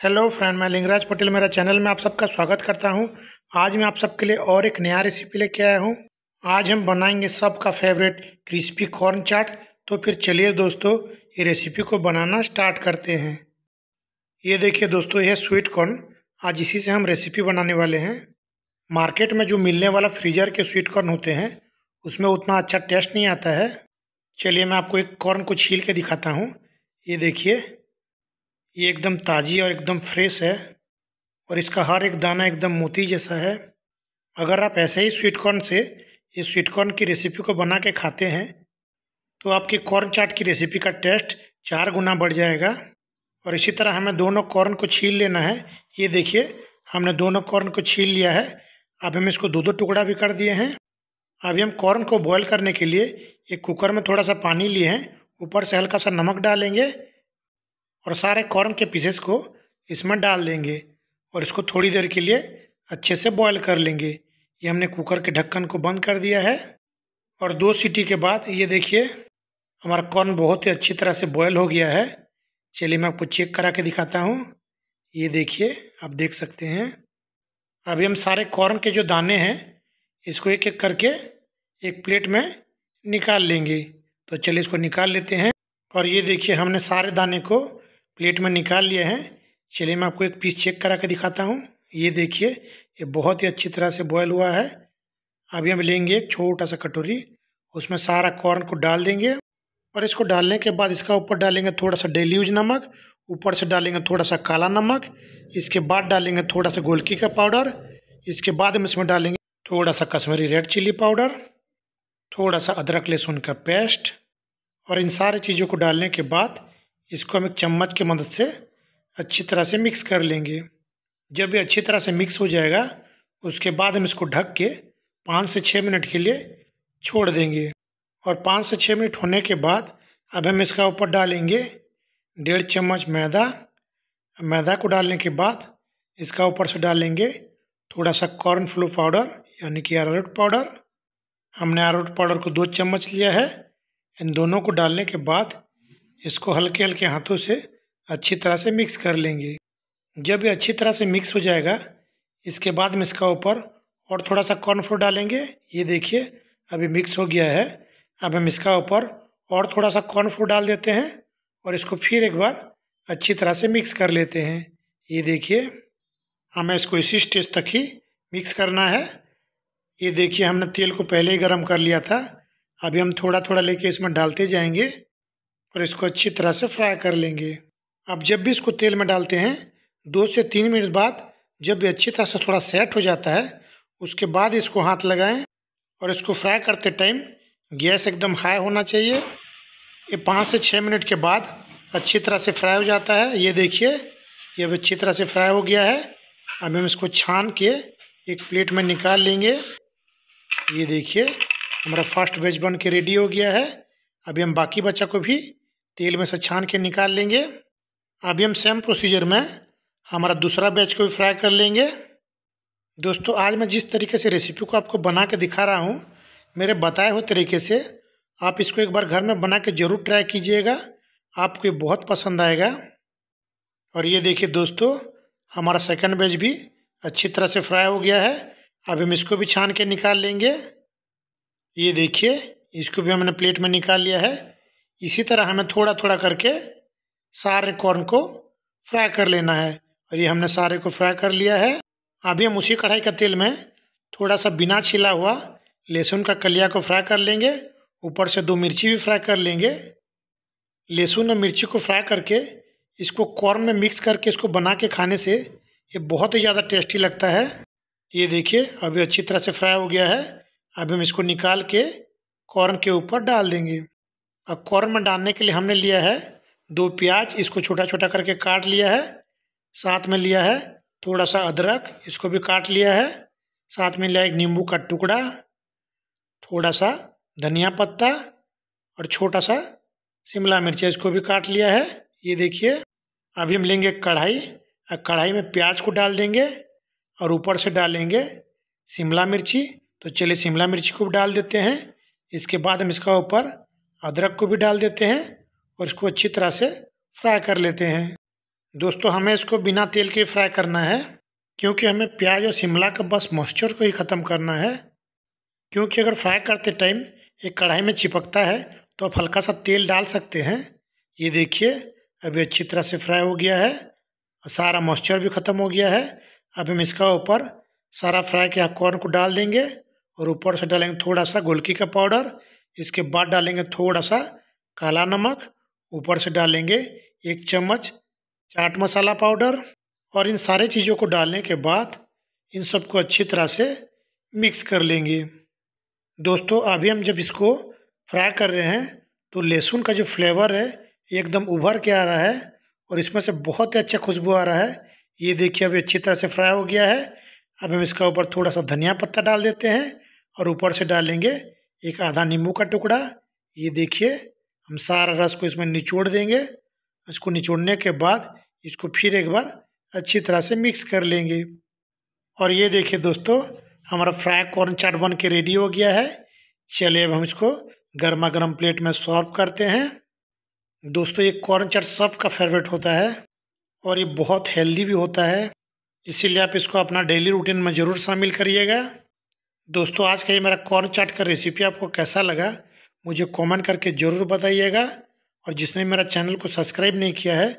Hello friend मैं लिंगराज पटेल, मेरा channel में आप सबका स्वागत करता हूँ। आज मैं आप सबके लिए और एक नया रेसिपी लेके आया हूँ। आज हम बनाएँगे सबका फेवरेट क्रिस्पी कॉर्न चाट तो फिर चलिए दोस्तों, ये रेसिपी को बनाना स्टार्ट करते हैं। ये देखिए दोस्तों, यह स्वीट कॉर्न आज इसी से हम रेसिपी बनाने वाले हैं। मार्केट में जो मिलने वाला फ्रीजर के स्वीट कॉर्न होते हैं, उसमें उतना अच्छा टेस्ट नहीं आता है। चलिए मैं आपको एक कॉर्न को छील के दिखाता हूँ। ये देखिए ये एकदम ताज़ी और एकदम फ्रेश है और इसका हर एक दाना एकदम मोती जैसा है। अगर आप ऐसे ही स्वीट कॉर्न से ये स्वीट कॉर्न की रेसिपी को बना के खाते हैं तो आपकी कॉर्न चाट की रेसिपी का टेस्ट चार गुना बढ़ जाएगा। और इसी तरह हमें दोनों कॉर्न को छील लेना है। ये देखिए, हमने दोनों कॉर्न को छील लिया है। अब हम इसको दो दो टुकड़ा भी कर दिए हैं। अभी हम कॉर्न को बॉयल करने के लिए एक कुकर में थोड़ा सा पानी लिए हैं। ऊपर से हल्का सा नमक डालेंगे। और सारे कॉर्न के पीसेस को इसमें डाल देंगे और इसको थोड़ी देर के लिए अच्छे से बॉयल कर लेंगे। ये हमने कुकर के ढक्कन को बंद कर दिया है और दो सीटी के बाद ये देखिए, हमारा कॉर्न बहुत ही अच्छी तरह से बॉयल हो गया है। चलिए मैं आपको चेक करा के दिखाता हूँ। ये देखिए, आप देख सकते हैं। अभी हम सारे कॉर्न के जो दाने हैं, इसको एक एक करके एक प्लेट में निकाल लेंगे। तो चलिए इसको निकाल लेते हैं। और ये देखिए, हमने सारे दाने को प्लेट में निकाल लिए हैं। चलिए मैं आपको एक पीस चेक करा के दिखाता हूँ। ये देखिए, ये बहुत ही अच्छी तरह से बॉयल हुआ है। अभी हम लेंगे एक छोटा सा कटोरी, उसमें सारा कॉर्न को डाल देंगे और इसको डालने के बाद इसका ऊपर डालेंगे थोड़ा सा डेली नमक, ऊपर से डालेंगे थोड़ा सा काला नमक, इसके बाद डालेंगे थोड़ा सा गोलकी का पाउडर इसके बाद हम इसमें डालेंगे थोड़ा सा कश्मीरी रेड चिल्ली पाउडर थोड़ा सा अदरक लहसुन का पेस्ट और इन सारी चीज़ों को डालने के बाद इसको हम एक चम्मच की मदद से अच्छी तरह से मिक्स कर लेंगे। जब ये अच्छी तरह से मिक्स हो जाएगा, उसके बाद हम इसको ढक के पाँच से छः मिनट के लिए छोड़ देंगे। और पाँच से छः मिनट होने के बाद अब हम इसका ऊपर डालेंगे डेढ़ चम्मच मैदा। मैदा को डालने के बाद इसका ऊपर से डालेंगे थोड़ा सा कॉर्न फ्लो पाउडर यानी कि अरारोट पाउडर हमने अरारोट पाउडर को दो चम्मच लिया है। इन दोनों को डालने के बाद इसको हल्के हल्के हाथों से अच्छी तरह से मिक्स कर लेंगे। जब ये अच्छी तरह से मिक्स हो जाएगा, इसके बाद में इसका ऊपर और थोड़ा सा कॉर्नफ्लोर डालेंगे। ये देखिए, अभी मिक्स हो गया है। अब हम इसका ऊपर और थोड़ा सा कॉर्नफ्लोर डाल देते हैं और इसको फिर एक बार अच्छी तरह से मिक्स कर लेते हैं। ये देखिए, हमें इसको इसी स्टेज तक ही मिक्स करना है। ये देखिए, हमने तेल को पहले ही गर्म कर लिया था। अभी हम थोड़ा थोड़ा लेके इसमें डालते जाएँगे। और इसको अच्छी तरह से फ्राई कर लेंगे। अब जब भी इसको तेल में डालते हैं, दो से तीन मिनट बाद जब भी अच्छी तरह से थोड़ा सेट हो जाता है, उसके बाद इसको हाथ लगाएँ और इसको फ्राई करते टाइम गैस एकदम हाई होना चाहिए। ये पाँच से छः मिनट के बाद अच्छी तरह से फ्राई हो जाता है। ये देखिए, ये अब अच्छी तरह से फ्राई हो गया है। अब हम इसको छान के एक प्लेट में निकाल लेंगे। ये देखिए, हमारा फ़र्स्ट वेज बन के रेडी हो गया है। अभी हम बाकी बच्चा को भी तेल में से छान के निकाल लेंगे। अभी हम सेम प्रोसीजर में हमारा दूसरा बैच को भी फ्राई कर लेंगे। दोस्तों, आज मैं जिस तरीके से रेसिपी को आपको बना के दिखा रहा हूँ, मेरे बताए हुए तरीके से आप इसको एक बार घर में बना के ज़रूर ट्राई कीजिएगा। आपको ये बहुत पसंद आएगा। और ये देखिए दोस्तों, हमारा सेकंड बैच भी अच्छी तरह से फ्राई हो गया है। अब हम इसको भी छान के निकाल लेंगे। ये देखिए, इसको भी हमने प्लेट में निकाल लिया है। इसी तरह हमें थोड़ा थोड़ा करके सारे कॉर्न को फ्राई कर लेना है। और ये हमने सारे को फ्राई कर लिया है। अभी हम उसी कढ़ाई का तेल में थोड़ा सा बिना छिला हुआ लहसुन का कलिया को फ्राई कर लेंगे। ऊपर से दो मिर्ची भी फ्राई कर लेंगे। लहसुन और मिर्ची को फ्राई करके इसको कॉर्न में मिक्स करके इसको बना के खाने से ये बहुत ही ज़्यादा टेस्टी लगता है। ये देखिए, अभी अच्छी तरह से फ्राई हो गया है। अभी हम इसको निकाल के कॉर्न के ऊपर डाल देंगे। कॉर्न में डालने के लिए हमने लिया है दो प्याज, इसको छोटा छोटा करके काट लिया है। साथ में लिया है थोड़ा सा अदरक, इसको भी काट लिया है। साथ में लिया एक नींबू का टुकड़ा थोड़ा सा धनिया पत्ता और छोटा सा शिमला मिर्च इसको भी काट लिया है। ये देखिए, अभी हम लेंगे कढ़ाई। और कढ़ाई में प्याज को डाल देंगे और ऊपर से डालेंगे शिमला मिर्ची। तो चलिए शिमला मिर्ची को भी डाल देते हैं। इसके बाद हम इसका ऊपर अदरक को भी डाल देते हैं और इसको अच्छी तरह से फ्राई कर लेते हैं। दोस्तों, हमें इसको बिना तेल के फ्राई करना है, क्योंकि हमें प्याज और शिमला का बस मॉइस्चर को ही ख़त्म करना है। क्योंकि अगर फ्राई करते टाइम एक कढ़ाई में चिपकता है तो आप हल्का सा तेल डाल सकते हैं। ये देखिए, अभी अच्छी तरह से फ्राई हो गया है सारा मॉइस्चर भी ख़त्म हो गया है। अब हम इसका ऊपर सारा फ्राई किया कॉर्न को डाल देंगे, और ऊपर से डालेंगे थोड़ा सा गोलकी का पाउडर इसके बाद डालेंगे थोड़ा सा काला नमक, ऊपर से डालेंगे एक चम्मच चाट मसाला पाउडर और इन सारे चीज़ों को डालने के बाद इन सबको अच्छी तरह से मिक्स कर लेंगे। दोस्तों, अभी हम जब इसको फ्राई कर रहे हैं तो लहसुन का जो फ्लेवर है एकदम उभर के आ रहा है और इसमें से बहुत ही अच्छा खुशबू आ रहा है। ये देखिए, अभी अच्छी तरह से फ्राई हो गया है। अब हम इसका ऊपर थोड़ा सा धनिया पत्ता डाल देते हैं और ऊपर से डालेंगे एक आधा नींबू का टुकड़ा, ये देखिए, हम सारा रस को इसमें निचोड़ देंगे। इसको निचोड़ने के बाद इसको फिर एक बार अच्छी तरह से मिक्स कर लेंगे। और ये देखिए दोस्तों, हमारा फ्राई कॉर्न चाट बन के रेडी हो गया है। चलिए अब हम इसको गर्मा गर्म प्लेट में सर्व करते हैं। दोस्तों, ये कॉर्न चाट सबका फेवरेट होता है और ये बहुत हेल्दी भी होता है। इसीलिए आप इसको अपना डेली रूटीन में ज़रूर शामिल करिएगा। दोस्तों, आज का ये मेरा कॉर्न चाट का रेसिपी आपको कैसा लगा, मुझे कमेंट करके ज़रूर बताइएगा। और जिसने मेरा चैनल को सब्सक्राइब नहीं किया है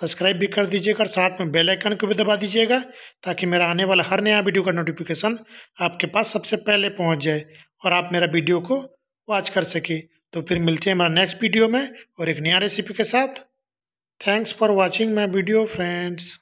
सब्सक्राइब भी कर दीजिएगा और साथ में बेल आइकन को भी दबा दीजिएगा, ताकि मेरा आने वाला हर नया वीडियो का नोटिफिकेशन आपके पास सबसे पहले पहुँच जाए और आप मेरा वीडियो को वॉच कर सके। तो फिर मिलते हैं हमारा नेक्स्ट वीडियो में और एक नया रेसिपी के साथ। Thanks for watching my video friends